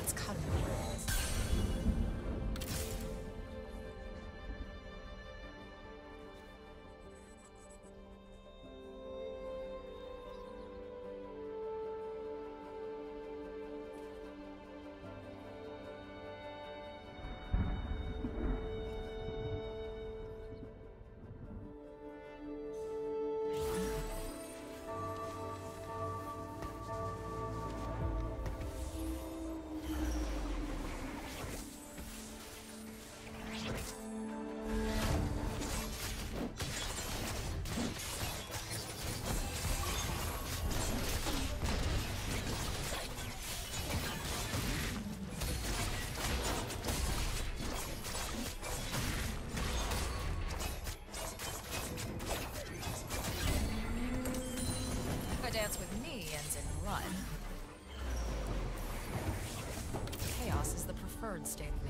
Let's cut is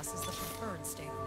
Chaos is the preferred state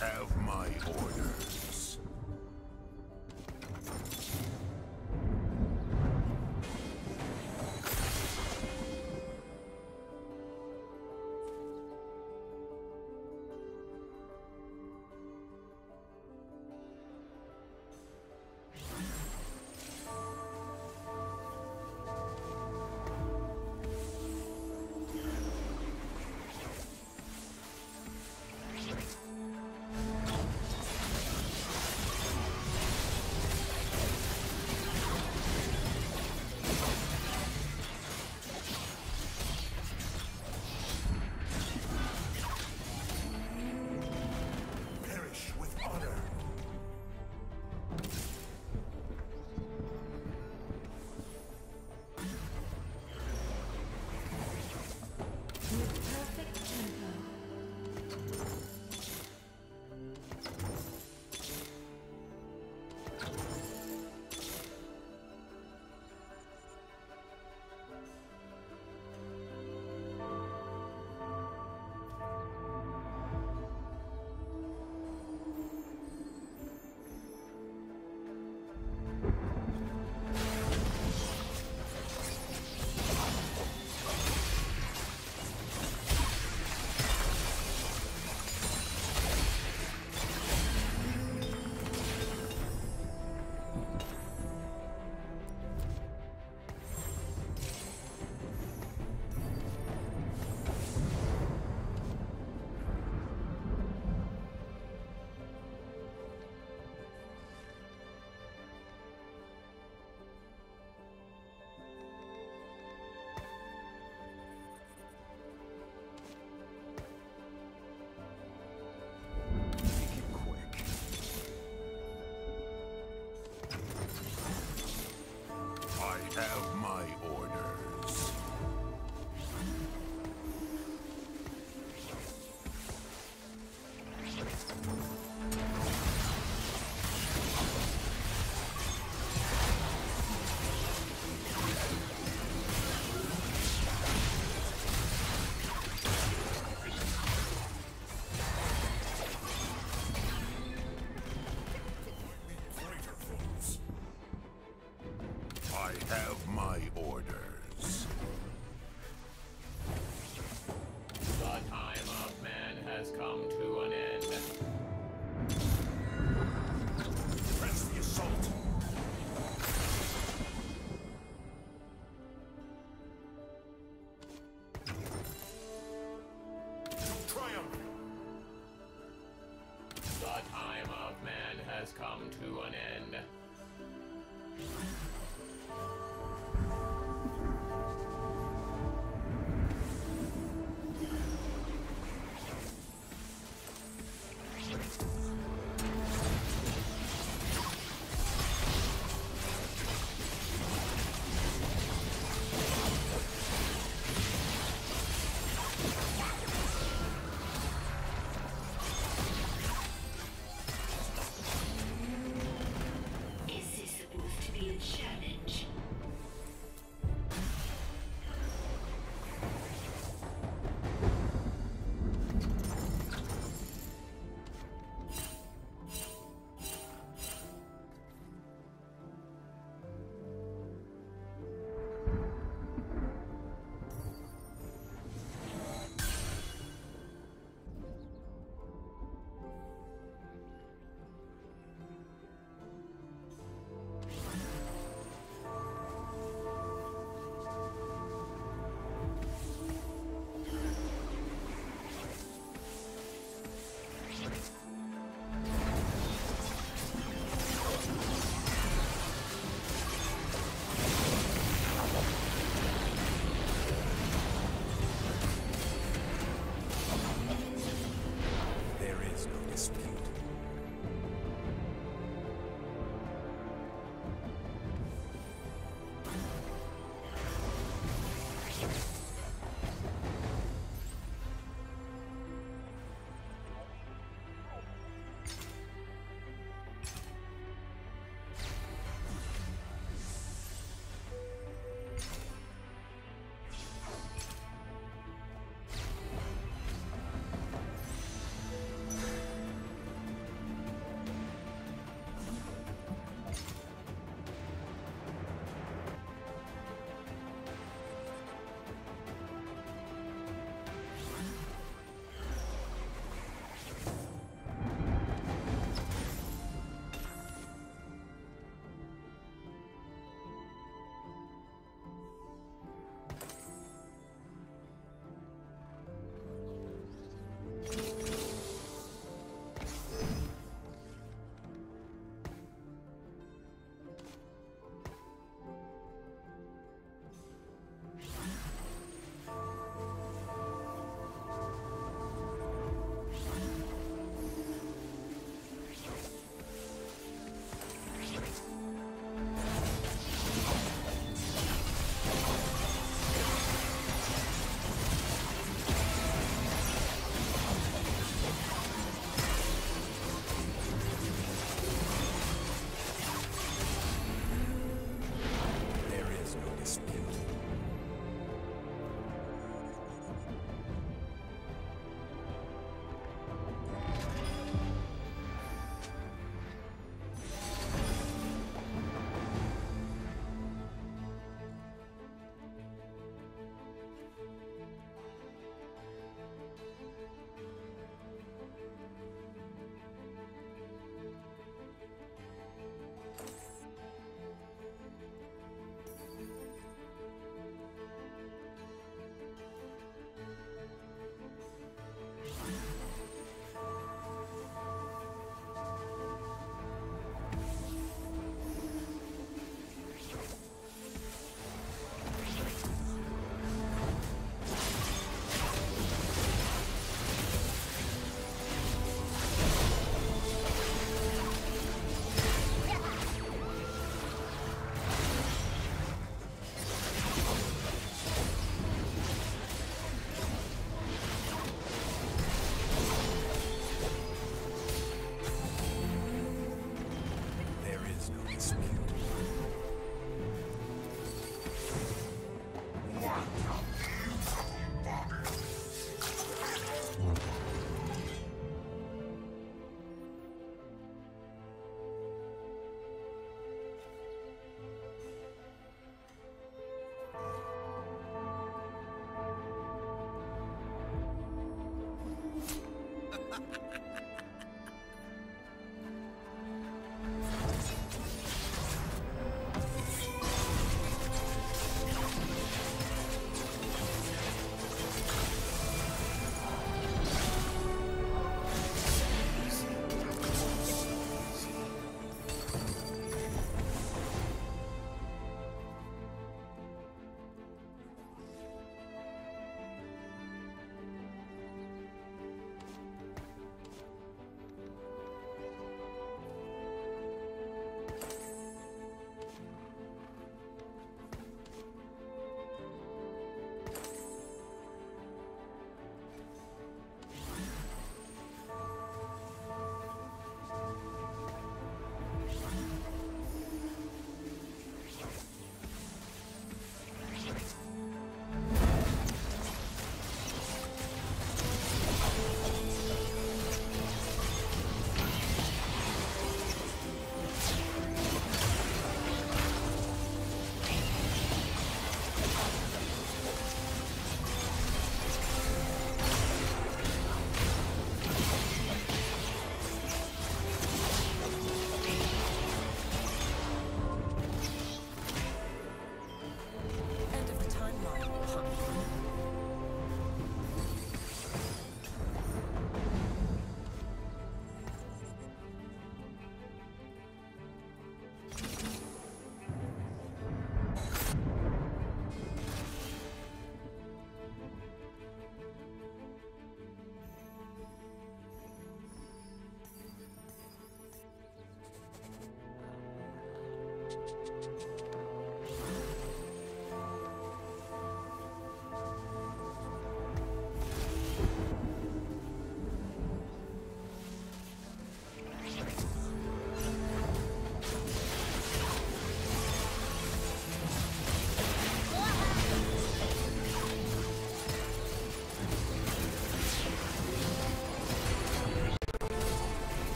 have my orders.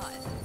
Alive.